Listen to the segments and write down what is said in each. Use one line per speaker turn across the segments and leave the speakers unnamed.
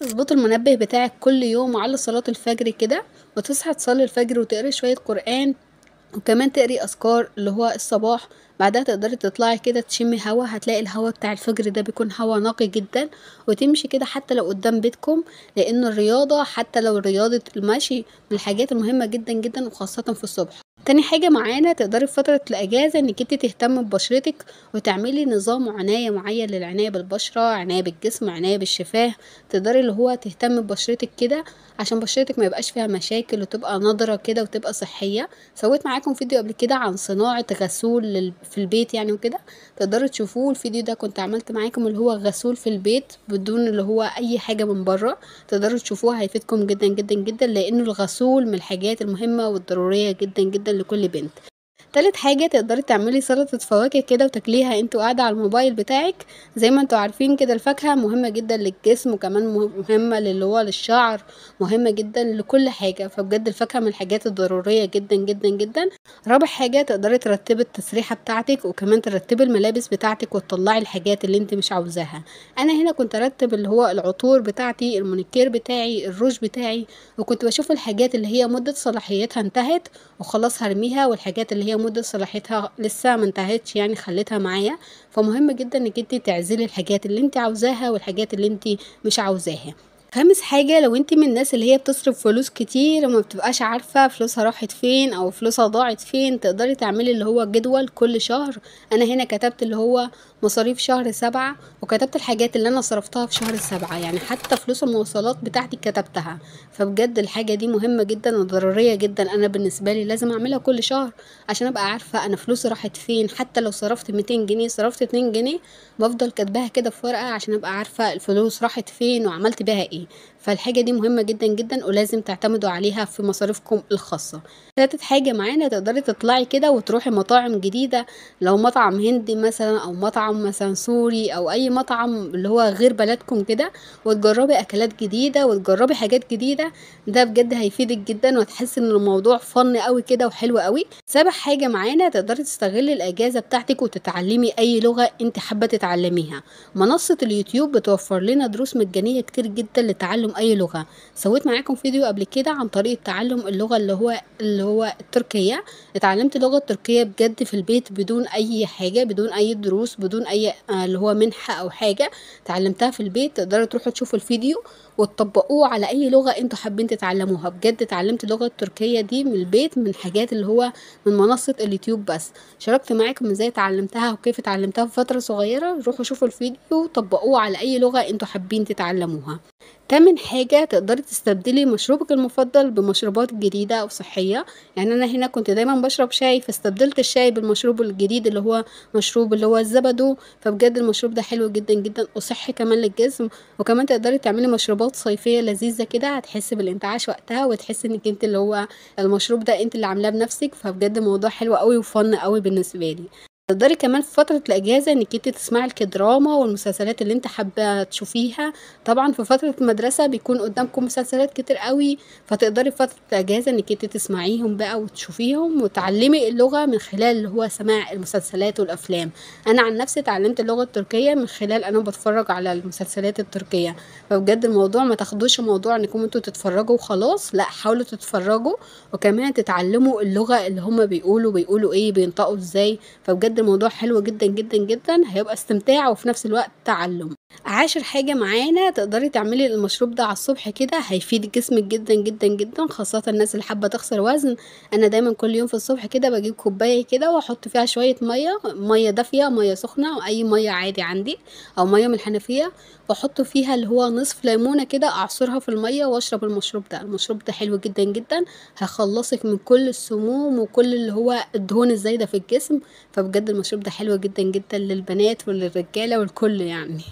تظبطي المنبه بتاعك كل يوم على صلاة الفجر كده وتصحى تصلي الفجر وتقري شوية قرآن وكمان تقري أذكار اللي هو الصباح. بعدها تقدري تطلعي كده تشمي هوا هتلاقي الهوا بتاع الفجر ده بيكون هوا نقي جدا. وتمشي كده حتى لو قدام بيتكم لأن الرياضة حتى لو رياضة المشي من الحاجات المهمة جدا جدا وخاصة في الصبح. تاني حاجة معانا تقدري في فترة الأجازة إنك أنت تهتمي ببشرتك وتعملي نظام عناية معين للعناية بالبشرة عناية بالجسم عناية بالشفاه. تقدري اللي هو تهتمي ببشرتك كده عشان بشرتك ما يبقاش فيها مشاكل وتبقى نضرة كده وتبقى صحية. سويت معاكم فيديو قبل كده عن صناعة غسول في البيت يعني وكده. تقدروا تشوفوه الفيديو ده كنت عملت معاكم اللي هو غسول في البيت بدون اللي هو أي حاجة من بره. تقدروا تشوفوه هيفيدكم جدا جدا جدا لأنه الغسول من الحاجات المهمة والضرورية جدا جدا لكل بنت. تالت حاجة تقدري تعملي سلطة فواكه كده وتاكليها أنتوا قاعدة على الموبايل بتاعك. زي ما أنتوا عارفين كده الفاكهة مهمة جدا للجسم وكمان مه- مهمة للي هو للشعر مهمة جدا لكل حاجة. فبجد الفاكهة من الحاجات الضرورية جدا جدا جدا. رابع حاجة تقدري ترتبي التسريحة بتاعتك وكمان ترتبي الملابس بتاعتك وتطلعي الحاجات اللي انت مش عاوزاها. أنا هنا كنت أرتب اللي هو العطور بتاعتي المونيكير بتاعي الروج بتاعي وكنت بشوف الحاجات اللي هي مدة صلاحيتها انتهت وخلاص هرميها والحاجات اللي هي مدة صلاحيتها لسه ما انتهتش يعني خليتها معايا. فمهم جدا إنك انت تعزلي الحاجات اللي انت عاوزاها والحاجات اللي انت مش عاوزاها. خامس حاجة لو انت من الناس اللي هي بتصرف فلوس كتير وما بتبقاش عارفة فلوسها راحت فين أو فلوسها ضاعت فين تقدري تعملي اللي هو جدول كل شهر. أنا هنا كتبت اللي هو مصاريف شهر سبعة وكتبت الحاجات اللي أنا صرفتها في شهر سبعة. يعني حتى فلوس المواصلات بتاعتي كتبتها. فبجد الحاجة دي مهمة جدا وضرورية جدا. أنا بالنسبة لي لازم أعملها كل شهر عشان أبقى عارفة أنا فلوسي راحت فين. حتى لو صرفت 200 جنيه صرفت 2 جنيه بفضل كاتباها كده في ورقة عشان أبقى عارفة الفلوس راحت فين وعملت بيها إيه. فالحاجة دي مهمة جدا جدا ولازم تعتمدوا عليها في مصاريفكم الخاصة. تالت حاجة معانا تقدري تطلعي كده وتروحي مطاعم جديدة لو مطعم هندي مثلا أو مطعم مثلا سوري أو أي مطعم اللي هو غير بلدكم كده وتجربي أكلات جديدة وتجربي حاجات جديدة ده بجد هيفيدك جدا وتحسي إن الموضوع فن قوي كده وحلو قوي سابع حاجة معانا تقدري تستغلي الأجازة بتاعتك وتتعلمي أي لغة أنت حابة تتعلميها. منصة اليوتيوب بتوفر لنا دروس مجانية كتير جدا لتعلم أي لغة. سويت معاكم فيديو قبل كده عن طريقة تعلم اللغة اللي هو اللي هو التركية. اتعلمت اللغة التركية بجد في البيت بدون أي حاجة بدون أي دروس بدون أي آه، اللي هو منحة أو حاجة. اتعلمتها في البيت. تقدروا تروحوا تشوفوا الفيديو وتطبقوه على أي لغة أنتوا حابين تتعلموها. بجد اتعلمت اللغة التركية دي من البيت من حاجات اللي هو من منصة اليوتيوب بس. شاركت معاكم إزاي اتعلمتها وكيف اتعلمتها في فترة صغيرة. روحوا شوفوا الفيديو وطبقوه على أي لغة أنتوا حابين تتعلموها. تامن حاجة تقدري تستبدلي مشروبك المفضل بمشروبات جديدة أو صحية. يعني أنا هنا كنت دايما بشرب شاي فاستبدلت الشاي بالمشروب الجديد اللي هو مشروب اللي هو الزبدو فبجد المشروب ده حلو جدا جدا وصحي كمان للجسم. وكمان تقدري تعملي مشروبات صيفية لذيذة كده هتحسي بالإنتعاش وقتها وتحسي إنك أنت اللي هو المشروب ده أنت اللي عاملاه بنفسك. فبجد موضوع حلو قوي وفن قوي بالنسبة لي. تقدري كمان في فترة الأجازة إنك أنت تسمعي الكدراما والمسلسلات اللي أنت حابة تشوفيها. طبعا في فترة المدرسة بيكون قدامكم مسلسلات كتير قوي فتقدري في فترة الأجازة إنك أنت تسمعيهم بقى وتشوفيهم وتعلمي اللغة من خلال اللي هو سماع المسلسلات والأفلام. أنا عن نفسي اتعلمت اللغة التركية من خلال أنا بتفرج على المسلسلات التركية. فبجد الموضوع ما تاخدوش موضوع إنكم أنتوا تتفرجوا وخلاص لأ حاولوا تتفرجوا وكمان تتعلموا اللغة اللي هما بيقولوا بيقولوا إيه بينطقوا إزاي. فبجد الموضوع حلو جدا جدا جدا هيبقى استمتاع وفي نفس الوقت تعلم. عاشر حاجة معانا تقدري تعملي المشروب ده على الصبح كده هيفيد جسمك جدا جدا جدا خاصة الناس اللي حابة تخسر وزن. أنا دايما كل يوم في الصبح كده بجيب كوباية كده وأحط فيها شوية مية مية دافية مية سخنة أو أي مية عادي عندي أو مية من الحنفية وأحط فيها اللي هو نصف ليمونة كده أعصرها في المية وأشرب المشروب ده. المشروب ده حلو جدا جدا. هيخلصك من كل السموم وكل اللي هو الدهون الزايدة في الجسم. فبجد المشروب ده حلو جدا جدا للبنات وللرجالة والكل يعني.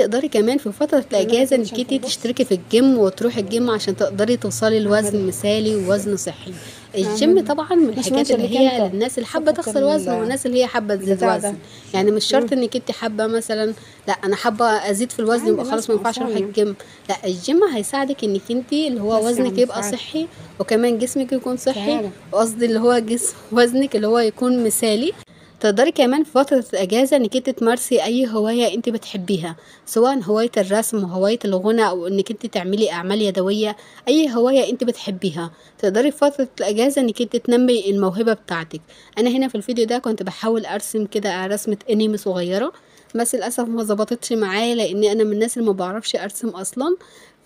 تقدري كمان في فترة الأجازة إنك أنتي تشتركي في الجيم وتروحي الجيم عشان تقدري توصلي لوزن مثالي ووزن صحي الجيم طبعا من الحاجات اللي هي للناس اللي حابة تخسر وزن والناس اللي هي حابة تزيد. وزن يعني مش شرط إنك أنتي حابة مثلا لأ أنا حابة أزيد في الوزن يبقى خلاص ما ينفعش
أروح.
الجيم لأ الجيم هيساعدك إنك أنتي اللي هو
بس
وزنك
يعني
يبقى. صحي وكمان جسمك يكون صحي. وقصدي اللي هو جسم وزنك اللي هو يكون مثالي تقدري كمان في فترة الأجازة إنك أنت تمارسي أي هواية أنت بتحبيها سواء هواية الرسم وهواية الغنى أو إنك أنت تعملي أعمال يدوية أي هواية أنت بتحبيها. تقدري في فترة الأجازة إنك أنت تنمي الموهبة بتاعتك. أنا هنا في الفيديو ده كنت بحاول أرسم كده رسمة أنمي صغيرة بس للأسف ما ظبطتش معايا لأن أنا من الناس اللي ما بعرفش أرسم أصلا.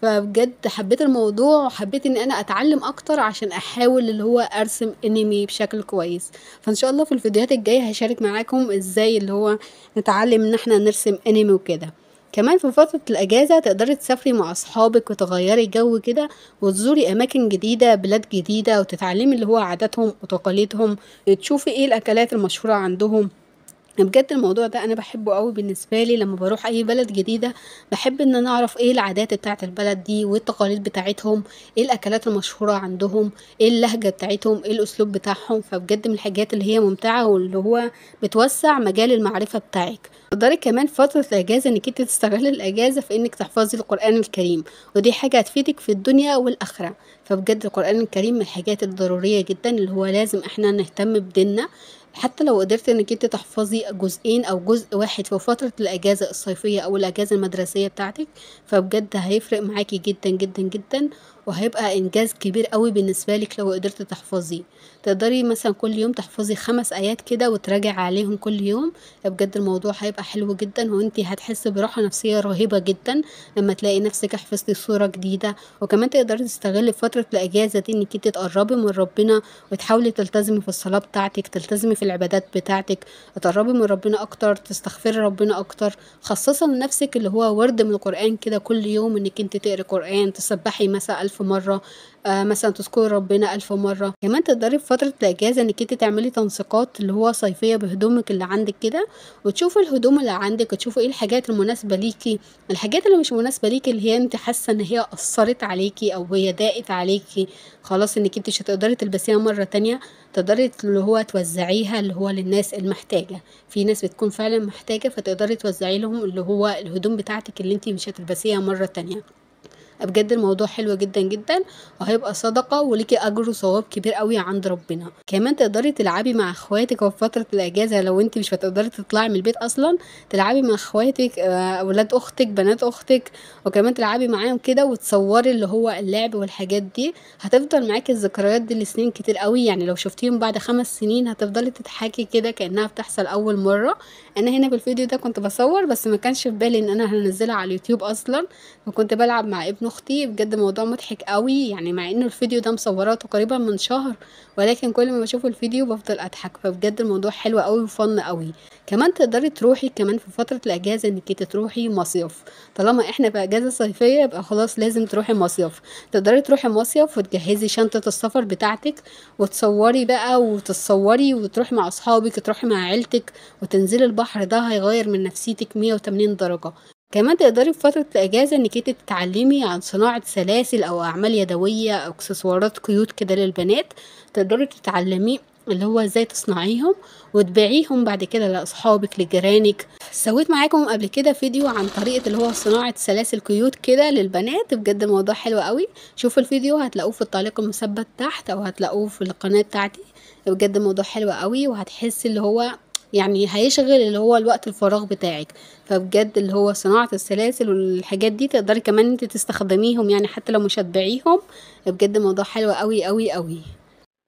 فبجد حبيت الموضوع وحبيت ان أنا أتعلم أكتر عشان أحاول اللي هو أرسم أنمي بشكل كويس. فإن شاء الله في الفيديوهات الجاية هشارك معاكم إزاي اللي هو نتعلم إن إحنا نرسم أنمي وكده. كمان في فترة الأجازة تقدري تسافري مع أصحابك وتغيري جو كده وتزوري أماكن جديدة بلاد جديدة وتتعلمي اللي هو عاداتهم وتقاليدهم تشوفي إيه الأكلات المشهورة عندهم. بجد الموضوع ده أنا بحبه قوي بالنسبة لي لما بروح أي بلد جديدة بحب إن أنا أعرف إيه العادات بتاعة البلد دي وايه التقاليد بتاعتهم إيه الأكلات المشهورة عندهم إيه اللهجة بتاعتهم إيه الأسلوب بتاعهم فبجد من الحاجات اللي هي ممتعة واللي هو بتوسع مجال المعرفة بتاعك. تقدري كمان في فترة الأجازة إنك أنت تستغلي الأجازة في إنك تحفظي القرآن الكريم ودي حاجة هتفيدك في الدنيا والآخرة. فبجد القرآن الكريم من الحاجات الضرورية جدا اللي هو لازم إحنا نهتم بديننا. حتى لو قدرت إنك أنت تحفظي جزئين أو جزء واحد في فترة الأجازة الصيفية أو الأجازة المدرسية بتاعتك فبجد هيفرق معاكي جدا جدا جدا. وهيبقى إنجاز كبير قوي بالنسبة لك لو قدرت تحفظيه تقدري مثلا كل يوم تحفظي خمس آيات كده وتراجع عليهم كل يوم. بجد الموضوع هيبقى حلو جدا وإنتي هتحسي براحة نفسية رهيبة جدا لما تلاقي نفسك حفظتي صورة جديدة. وكمان تقدري تستغلي فترة الإجازة دي إنك انت تقربي من ربنا وتحاولي تلتزمي في الصلاة بتاعتك تلتزمي في العبادات بتاعتك. تقربي من ربنا أكتر تستغفري ربنا أكتر. خصصا لنفسك اللي هو ورد من القرآن كده كل يوم إنك انت تقري قرآن تسبحي مثلا ألف مرة آه مثلا تذكري ربنا ألف مرة. كمان تقدري في فترة الأجازة إنك أنت تعملي تنسيقات اللي هو صيفية بهدومك اللي عندك كده وتشوفي الهدوم اللي عندك وتشوفي إيه الحاجات المناسبة ليكي. الحاجات اللي مش مناسبة ليكي اللي هي أنت حاسة إن هي أثرت عليكي أو هي ضاقت عليكي خلاص إنك أنت مش هتقدري تلبسيها مرة تانية تقدري اللي هو توزعيها اللي هو للناس المحتاجة. في ناس بتكون فعلا محتاجة فتقدري توزعي لهم اللي هو الهدوم بتاعتك اللي أنت مش هتلبسيها مرة تانية. بجد الموضوع حلو جدا جدا وهيبقى صدقة وليكي أجر وثواب كبير قوي عند ربنا. كمان تقدري تلعبي مع أخواتك في فترة الأجازة لو انت مش هتقدري تطلعي من البيت أصلا تلعبي مع أخواتك آه، أولاد أختك بنات أختك وكمان تلعبي معاهم كده وتصوري اللي هو اللعب والحاجات دي. هتفضل معاكي الذكريات دي لسنين كتير قوي يعني لو شفتيهم بعد خمس سنين هتفضلي تضحكي كده كأنها بتحصل أول مرة. أنا هنا في الفيديو ده كنت بصور بس ما كانش في بالي إن أنا هنزلها على اليوتيوب أصلا وكنت بلعب مع ابن أختي بجد موضوع مضحك قوي. يعني مع إنه الفيديو ده مصوراه تقريبا من شهر ولكن كل ما بشوف الفيديو بفضل أضحك. فبجد الموضوع حلو قوي وفن قوي. كمان تقدري تروحي كمان في فترة الأجازة إنك تروحي مصيف. طالما إحنا في أجازة صيفية يبقى خلاص لازم تروحي مصيف. تقدري تروحي مصيف وتجهزي شنطة السفر بتاعتك وتصوري بقى وتتصوري وتروحي مع أصحابك تروحي مع عيلتك وتنزلي البحر ده هيغير من نفسيتك 180 درجة. كمان تقدري في فترة الأجازة إنك أنت تتعلمي عن صناعة سلاسل أو أعمال يدوية أو إكسسوارات قيود كده للبنات تقدري تتعلمي اللي هو إزاي تصنعيهم وتبيعيهم بعد كده لأصحابك لجيرانك. سويت معاكم قبل كده فيديو عن طريقة اللي هو صناعة سلاسل قيود كده للبنات بجد الموضوع حلو قوي. شوفوا الفيديو هتلاقوه في التعليق المثبت تحت أو هتلاقوه في القناة بتاعتي بجد الموضوع حلو قوي وهتحسي اللي هو يعني هيشغل اللي هو الوقت الفراغ بتاعك. فبجد اللي هو صناعة السلاسل والحاجات دي تقدري كمان انت تستخدميهم يعني حتى لو مش هتبيعيهم. بجد الموضوع حلو قوي قوي قوي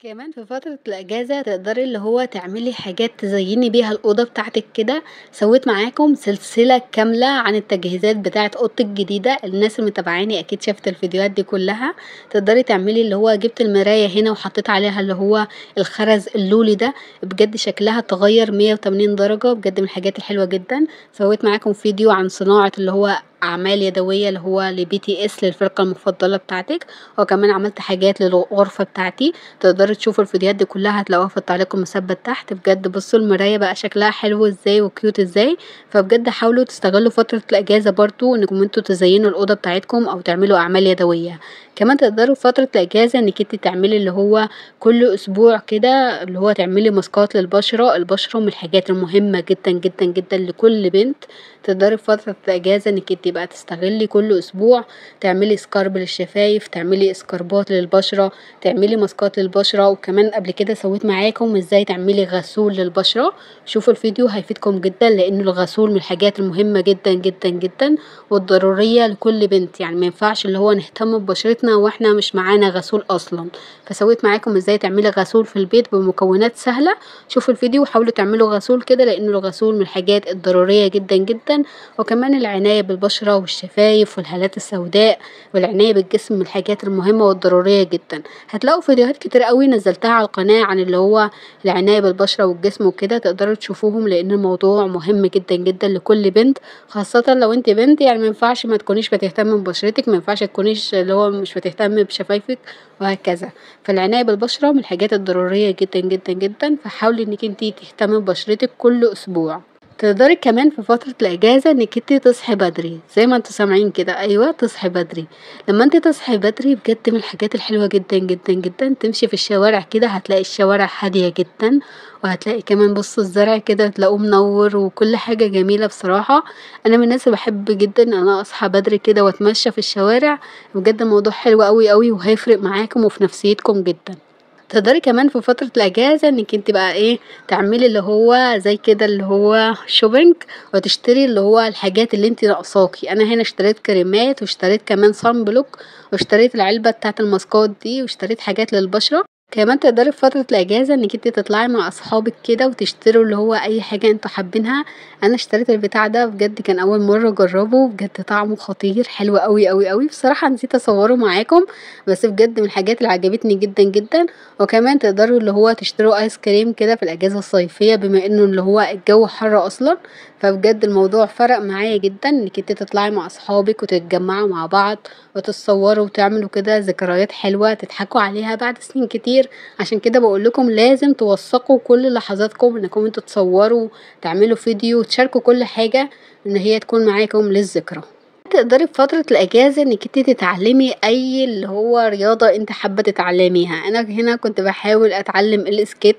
كمان في فترة الأجازة تقدري اللي هو تعملي حاجات تزيني بيها الأوضة بتاعتك كده. سويت معاكم سلسلة كاملة عن التجهيزات بتاعة أوضتك الجديدة. الناس اللي متابعاني أكيد شافت الفيديوهات دي كلها. تقدري تعملي اللي هو جبت المراية هنا وحطيت عليها اللي هو الخرز اللولي ده. بجد شكلها تغير 180 درجة بجد من الحاجات الحلوة جدا. سويت معاكم فيديو عن صناعة اللي هو أعمال يدوية اللي هو ل BTS للفرقة المفضلة بتاعتك. وكمان عملت حاجات للغرفة بتاعتي. تقدري تشوفوا الفيديوهات دي كلها هتلاقوها في التعليق المثبت تحت. بجد بصوا المراية بقى شكلها حلو إزاي و cute إزاي. فبجد حاولوا تستغلوا فترة الإجازة برضو إنكم أنتوا تزينوا الأوضة بتاعتكم أو تعملوا أعمال يدوية. كمان تقدروا فترة الإجازة إنك انت تعملي اللي هو كل أسبوع كده اللي هو تعملي ماسكات للبشرة. البشرة من الحاجات المهمة جدا جدا جدا لكل بنت. تقدري في فترة الإجازة إنك انت انتي بقى تستغلي كل أسبوع تعملي scrub للشفايف تعملي سكرابات للبشرة تعملي ماسكات للبشرة وكمان قبل كدا سويت معاكم إزاي تعملي غسول للبشرة. شوفوا الفيديو هيفيدكم جدا لأن الغسول من الحاجات المهمة جدا جدا جدا والضرورية لكل بنت. يعني مينفعش اللي هو نهتم ببشرتنا وإحنا مش معانا غسول أصلا. فسويت معاكم إزاي تعملي غسول في البيت بمكونات سهلة. شوفوا الفيديو وحاولوا تعملوا غسول كدا لأن الغسول من الحاجات الضرورية جدا جدا. وكمان العناية بالبشره والشفايف والهالات السوداء والعناية بالجسم من الحاجات المهمة والضرورية جدا. هتلاقوا فيديوهات كتير اوي نزلتها على القناة عن اللي هو العناية بالبشرة والجسم وكدا تقدروا تشوفوهم لأن الموضوع مهم جدا جدا لكل بنت خاصة لو انتِ بنت يعني مينفعش متكونيش بتهتمي ببشرتك مينفعش تكونيش اللي هو مش بتهتمي بشفايفك وهكذا. فالعناية بالبشرة من الحاجات الضرورية جدا جدا جدا فحاولي إنك انتي تهتمي ببشرتك كل أسبوع. تقدري كمان في فترة الأجازة إنك انتي تصحي بدري. زي ما أنتوا سامعين كدا أيوه تصحي بدري. لما انتي تصحي بدري بجد من الحاجات الحلوة جدا جدا جدا تمشي في الشوارع كدا هتلاقي الشوارع هادية جدا. وهتلاقي كمان بصوا الزرع كدا تلاقوه منور وكل حاجة جميلة بصراحة. أنا من الناس اللي بحب جدا إن أنا أصحى بدري كدا وأتمشى في الشوارع. بجد الموضوع حلو أوي أوي وهيفرق معاكم وفي نفسيتكم جدا. تقدري كمان في فترة الأجازة إنك انتي بقى إيه تعملي اللي هو زي كدا اللي هو shopping وتشتري اللي هو الحاجات اللي انتي ناقصاكي. أنا هنا اشتريت كريمات واشتريت كمان sun block واشتريت العلبة بتاعة الماسكات دي واشتريت حاجات للبشرة. كمان تقدري في فترة الأجازة إنك انتي تطلعي مع أصحابك كدا وتشتروا اللي هو أي حاجة أنتوا حابينها. أنا اشتريت البتاع ده بجد كان أول مرة أجربه بجد طعمه خطير حلو أوي أوي أوي. بصراحة نسيت أصوره معاكم بس بجد من الحاجات اللي عجبتني جدا جدا. وكمان تقدروا اللي هو تشتروا آيس كريم كدا في الأجازة الصيفية بما إنه اللي هو الجو حر أصلا. فبجد الموضوع فرق معايا جدا إنك انتي تطلعي مع أصحابك وتتجمعوا مع بعض وتتصوروا وتعملوا كدا ذكريات حلوة تضحكوا عليها بعد سنين كتير. عشان كدا بقولكم لازم توثقوا كل لحظاتكم انكم أنتوا تصوروا تعملوا فيديو وتشاركوا كل حاجة إن هي تكون معاكم للذكرى. تقدري في فترة الأجازة إنك انتي تتعلمي أي اللي هو رياضة انتي حابة تتعلميها. أنا هنا كنت بحاول أتعلم الإسكيت.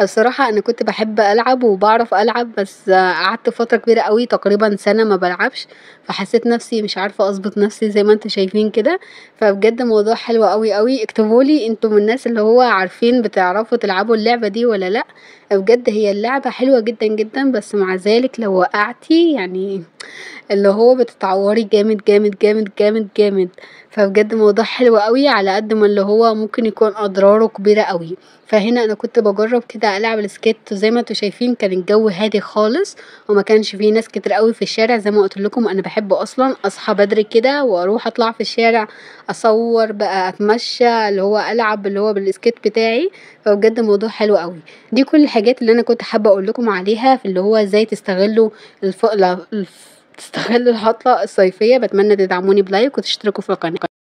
الصراحة أنا كنت بحب ألعب وبعرف ألعب بس قعدت فترة كبيرة اوي تقريبا سنة مبلعبش فحسيت نفسي مش عارفة أظبط نفسي زي ما أنتوا شايفين كدا فبجد الموضوع حلو اوي اوي اكتبولي أنتوا من الناس اللي هو عارفين بتعرفوا تلعبوا اللعبة دي ولا لأ. بجد هي اللعبة حلوة جدا جدا بس مع ذلك لو وقعتي يعني اللي هو بتتعوري جامد جامد جامد جامد جامد. فبجد الموضوع حلو اوي على قد ما اللي هو ممكن يكون أضراره كبيرة اوي فهنا أنا كنت بجرب كدا ألعب الاسكيت زي ما أنتوا شايفين كان الجو هادي خالص ومكانش فيه ناس كتير اوي في الشارع زي ما قولتلكم أنا بحب أصلا أصحى بدري كدا وأروح أطلع في الشارع أصور بقى أتمشى اللي هو ألعب اللي هو بالاسكيت بتاعي. فبجد الموضوع حلو اوي دي كل الحاجات اللي أنا كنت حابة اقولكم عليها في اللي هو إزاي تستغلوا الف تستغلوا العطلة الصيفية. بتمنى تدعموني بلايك وتشتركوا في القناة.